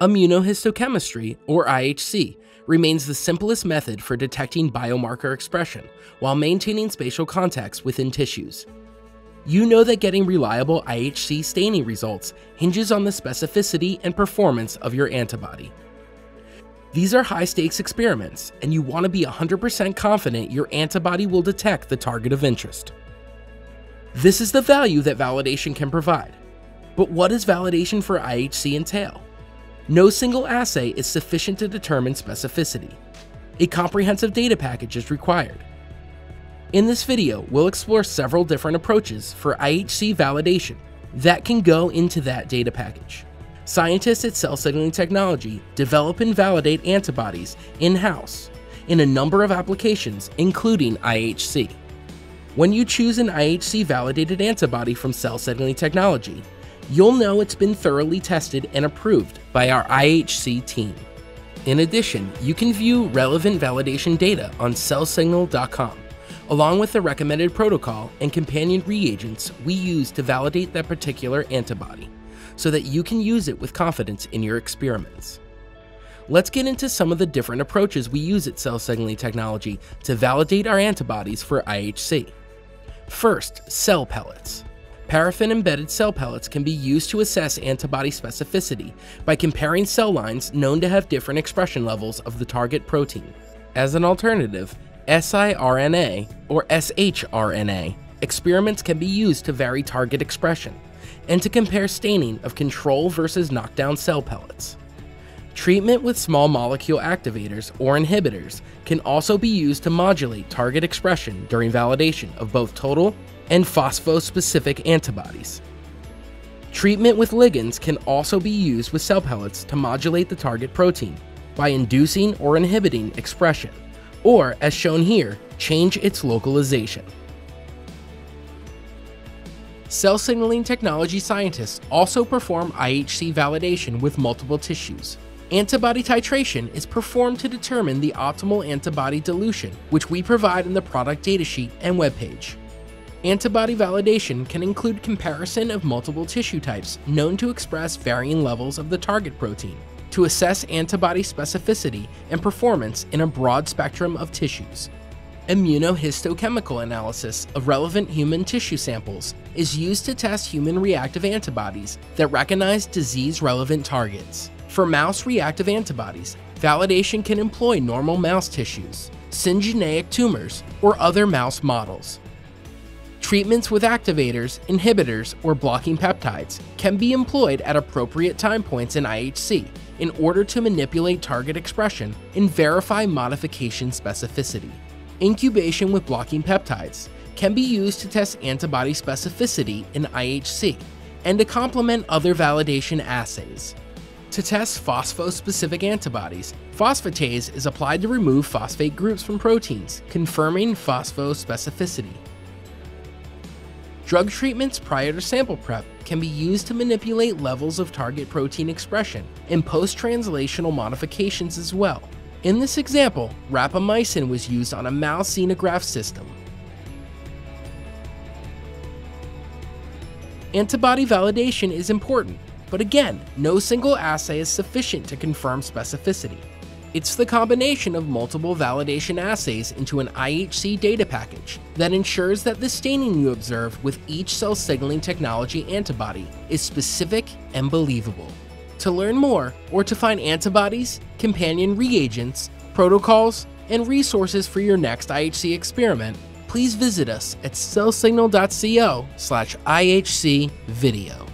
Immunohistochemistry, or IHC, remains the simplest method for detecting biomarker expression while maintaining spatial context within tissues. You know that getting reliable IHC staining results hinges on the specificity and performance of your antibody. These are high stakes experiments, and you want to be 100% confident your antibody will detect the target of interest. This is the value that validation can provide. But what does validation for IHC entail? No single assay is sufficient to determine specificity. A comprehensive data package is required. In this video, we'll explore several different approaches for IHC validation that can go into that data package. Scientists at Cell Signaling Technology develop and validate antibodies in-house in a number of applications, including IHC. When you choose an IHC validated antibody from Cell Signaling Technology, you'll know it's been thoroughly tested and approved by our IHC team. In addition, you can view relevant validation data on cellsignal.com, along with the recommended protocol and companion reagents we use to validate that particular antibody, so that you can use it with confidence in your experiments. Let's get into some of the different approaches we use at Cell Signaling Technology to validate our antibodies for IHC. First, cell pellets. Paraffin embedded cell pellets can be used to assess antibody specificity by comparing cell lines known to have different expression levels of the target protein. As an alternative, siRNA or shRNA experiments can be used to vary target expression and to compare staining of control versus knockdown cell pellets. Treatment with small molecule activators or inhibitors can also be used to modulate target expression during validation of both total and phosphospecific antibodies. Treatment with ligands can also be used with cell pellets to modulate the target protein by inducing or inhibiting expression, or as shown here, change its localization. Cell signaling technology scientists also perform IHC validation with multiple tissues. Antibody titration is performed to determine the optimal antibody dilution, which we provide in the product datasheet and webpage. Antibody validation can include comparison of multiple tissue types known to express varying levels of the target protein to assess antibody specificity and performance in a broad spectrum of tissues. Immunohistochemical analysis of relevant human tissue samples is used to test human reactive antibodies that recognize disease-relevant targets. For mouse reactive antibodies, validation can employ normal mouse tissues, syngeneic tumors, or other mouse models. Treatments with activators, inhibitors, or blocking peptides can be employed at appropriate time points in IHC in order to manipulate target expression and verify modification specificity. Incubation with blocking peptides can be used to test antibody specificity in IHC and to complement other validation assays. To test phosphospecific antibodies, phosphatase is applied to remove phosphate groups from proteins, confirming phosphospecificity. Drug treatments prior to sample prep can be used to manipulate levels of target protein expression and post-translational modifications as well. In this example, rapamycin was used on a mouse xenograft system. Antibody validation is important, but again, no single assay is sufficient to confirm specificity. It's the combination of multiple validation assays into an IHC data package that ensures that the staining you observe with each cell signaling technology antibody is specific and believable. To learn more or to find antibodies, companion reagents, protocols, and resources for your next IHC experiment, please visit us at cellsignal.co slash IHC video.